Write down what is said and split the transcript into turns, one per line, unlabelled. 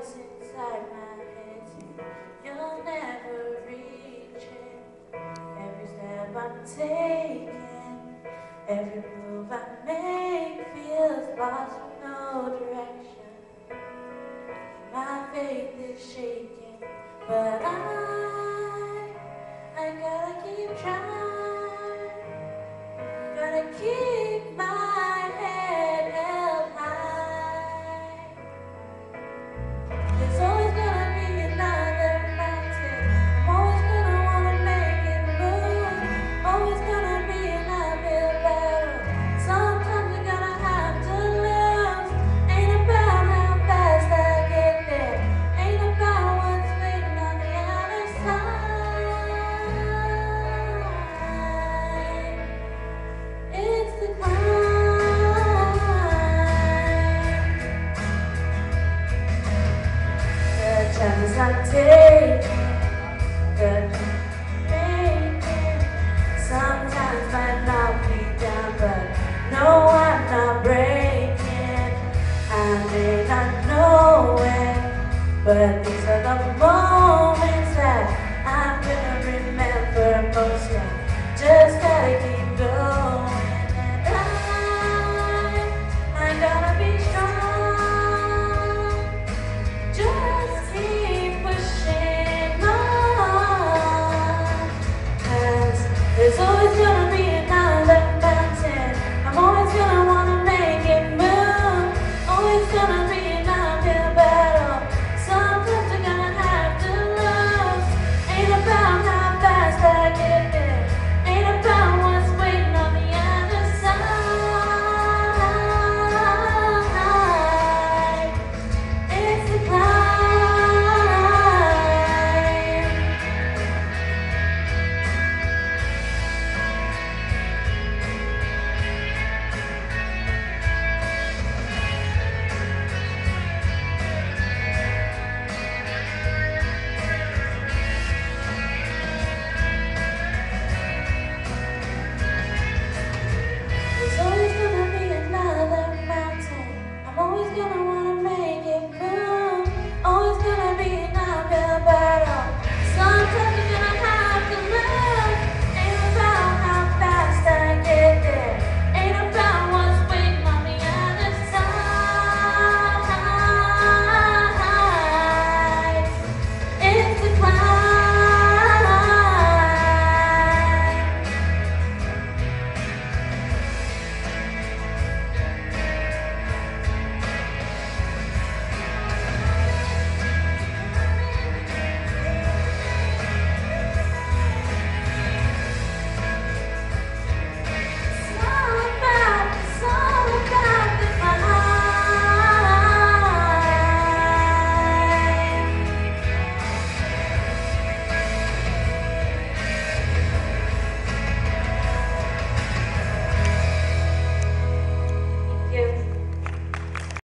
voice inside my head. You'll never reach it. Every step I'm taking Every move I make Feels lost with no direction. My faith is shaking But I I gotta keep trying. Gotta keep my